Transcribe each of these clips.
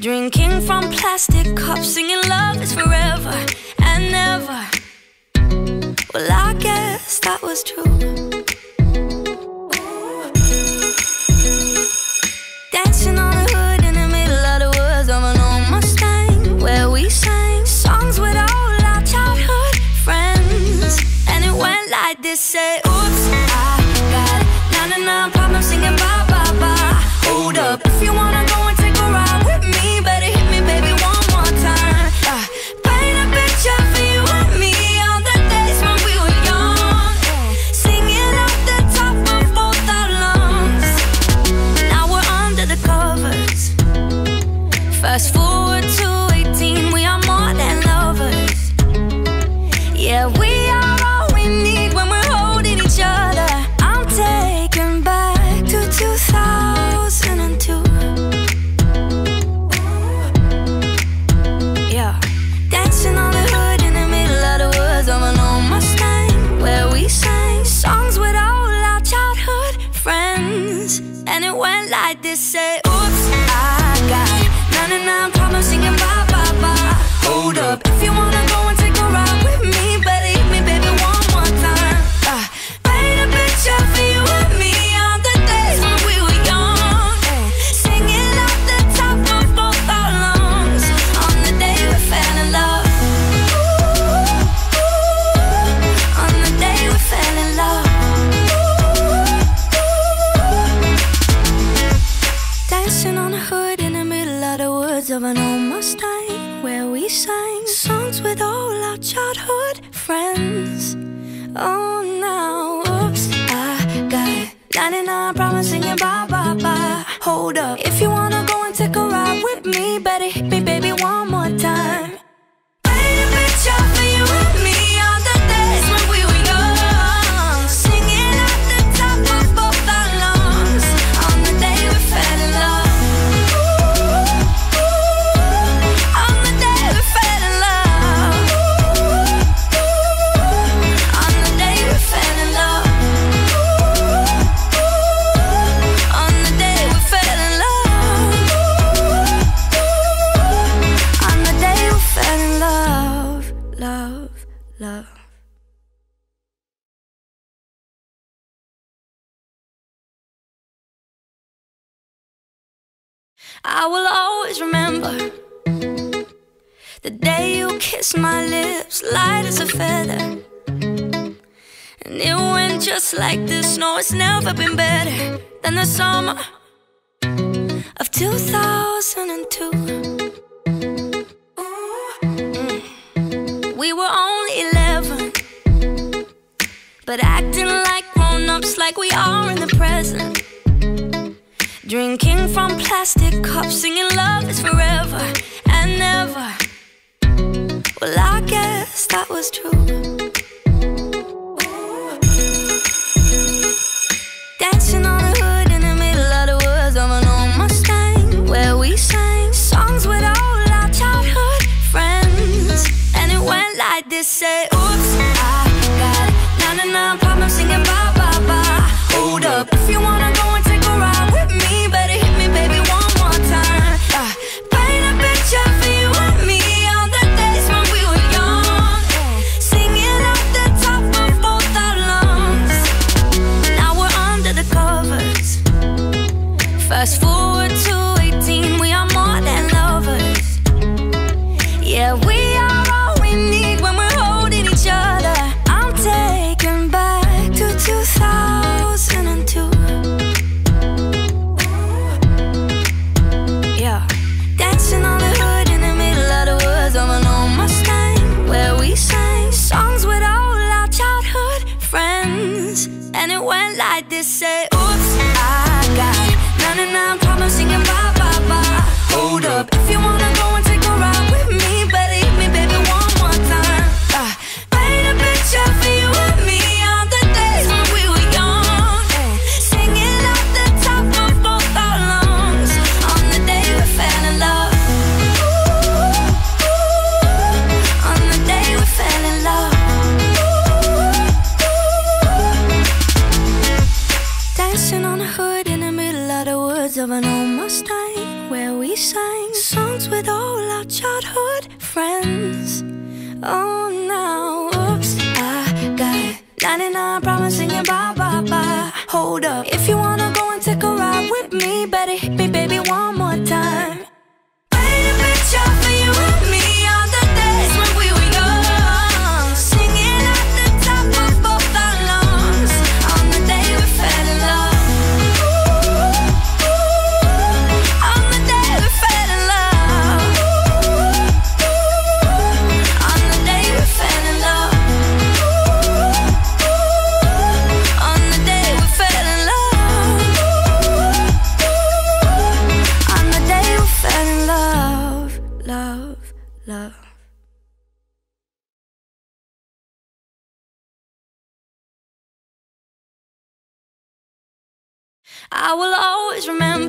Drinking from plastic cups, singing love is forever and never. Well, I guess that was true. never been better than the summer of 2002. We were only 11, but acting like grown ups, like we are in the present. Drinking from plastic cups, singing love is forever and never. Well, I guess that was true. Baby.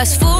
us fools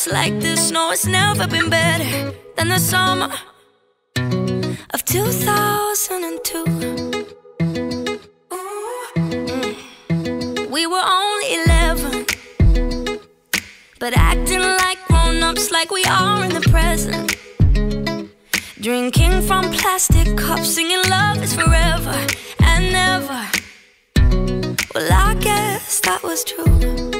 Nights like this, no, it's never been better than the summer of 2002. We were only 11, but acting like grown ups, like we are in the present. Drinking from plastic cups, singing love is forever and never. Well, I guess that was true.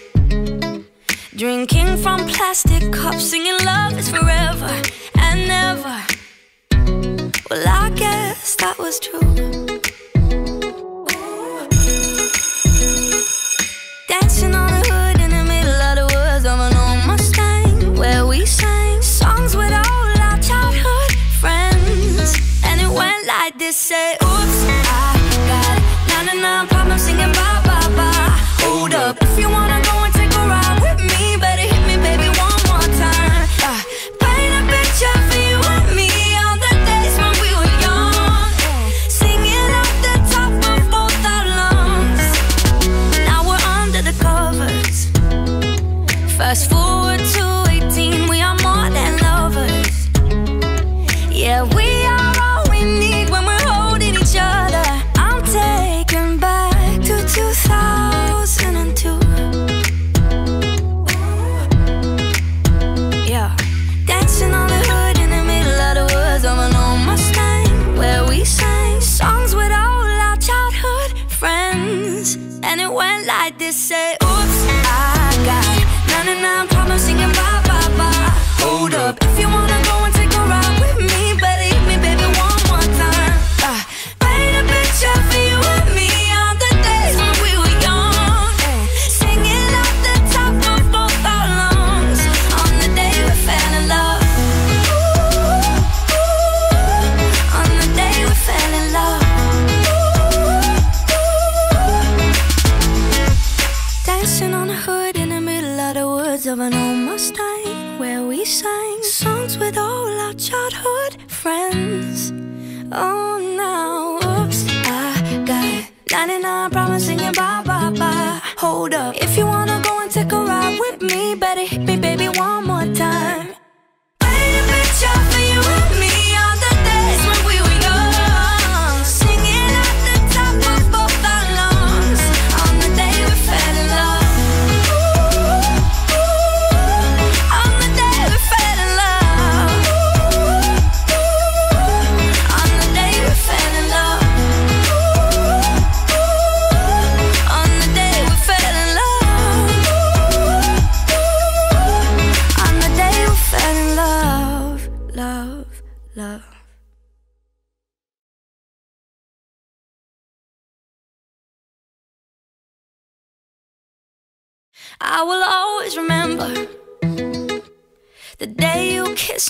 Drinking from plastic cups, singing love is forever and never. Well, I guess that was true.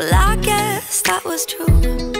Well, I guess that was true.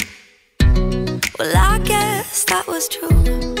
Well, I guess that was true.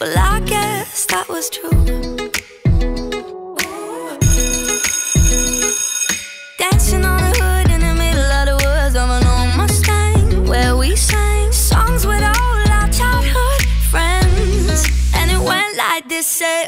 Well, I guess that was true. Dancing on the hood in the middle of the woods of an old Mustang, where we sang songs with all our childhood friends, and it went like this. Say,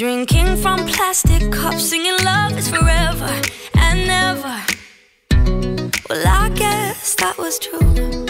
Drinking from plastic cups, singing love is forever and never. Well, I guess that was true.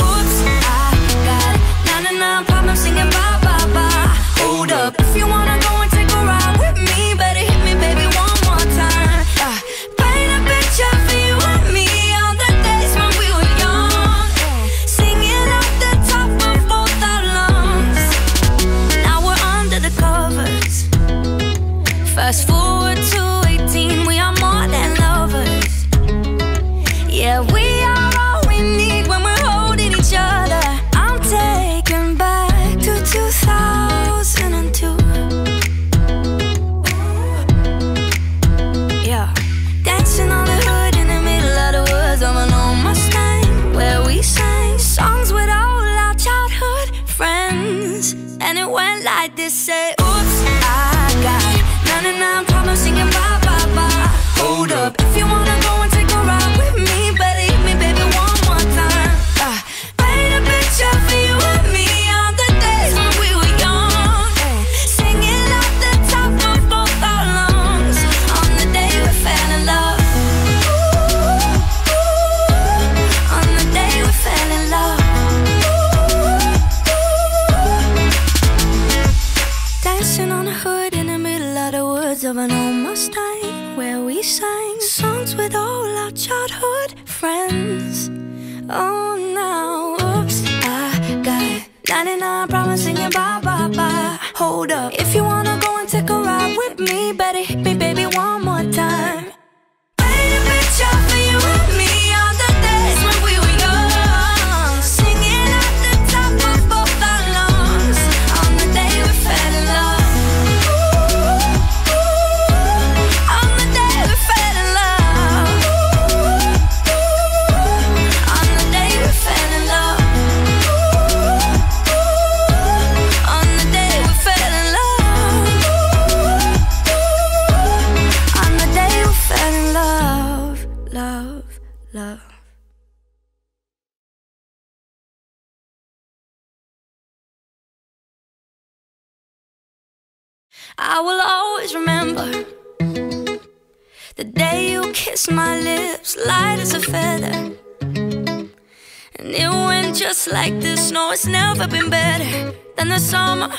just like this. No, it's never been better than the summer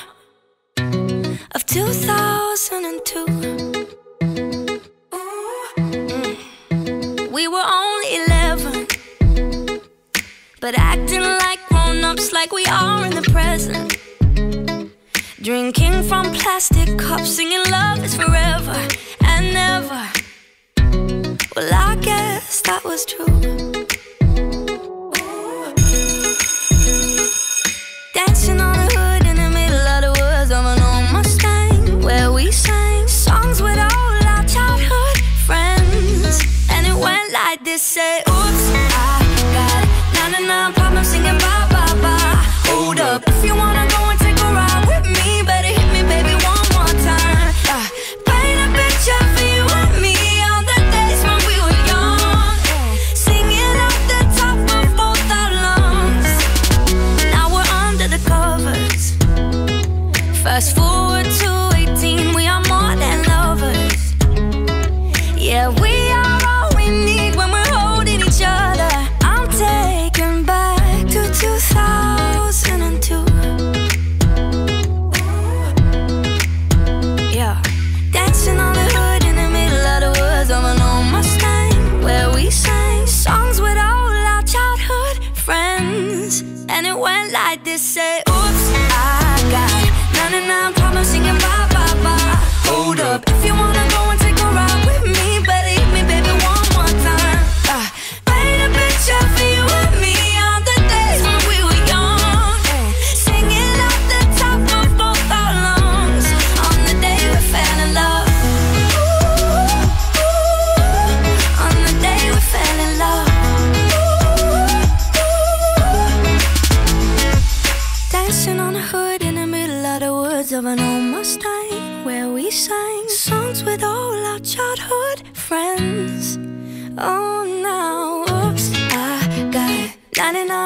of 2002. Mm. We were only 11 But acting like grown-ups like we are in the present. Drinking from plastic cups Singing love is forever and never. Well, I guess that was true. say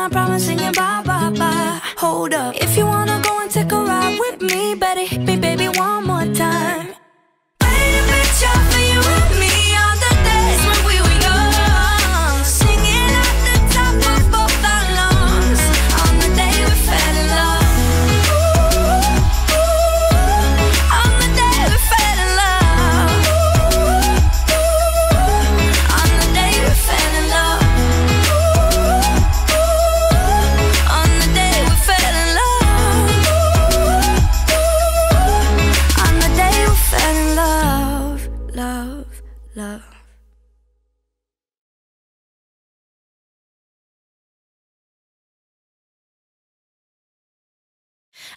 I'm promising you bye bye bye. Hold up, if you wanna go and take a ride with me, better hit me, baby.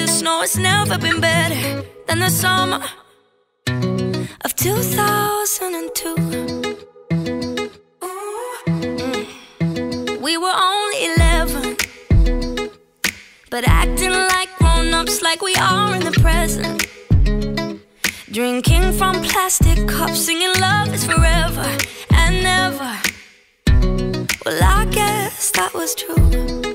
this No, it's never been better than the summer Of 2002. Mm. We were only 11 But acting like grown-ups like we are in the present. Drinking from plastic cups Singing love is forever and never Well, I guess that was true.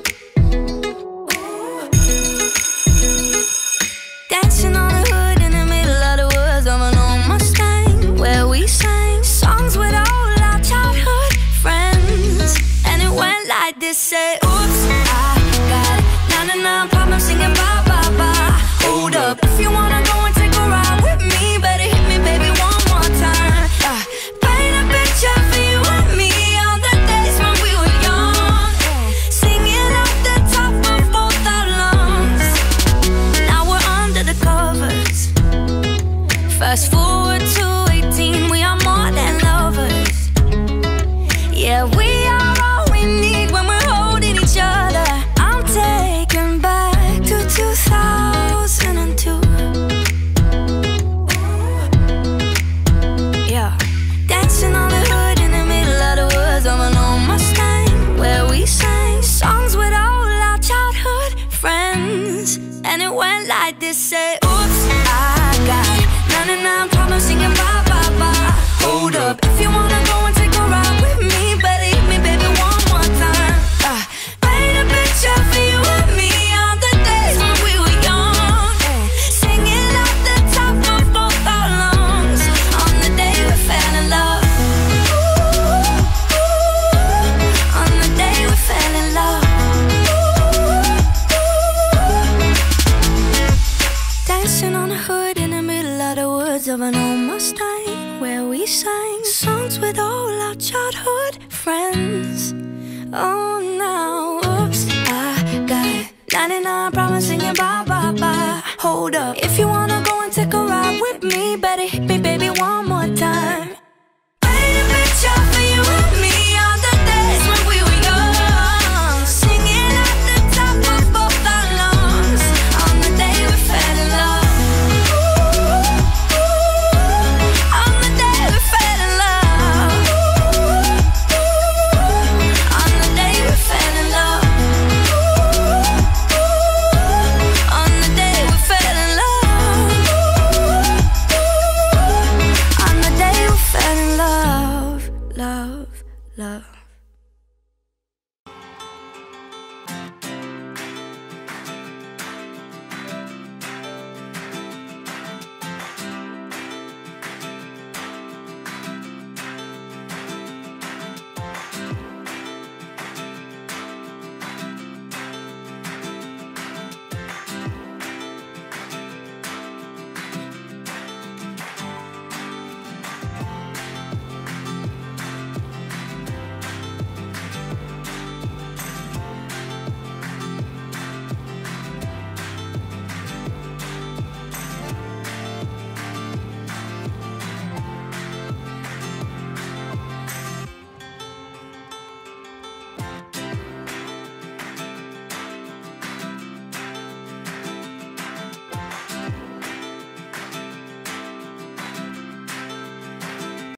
99 promising you bye bye bye. Hold up, if you wanna go and take a ride with me, better hit me, baby, one more.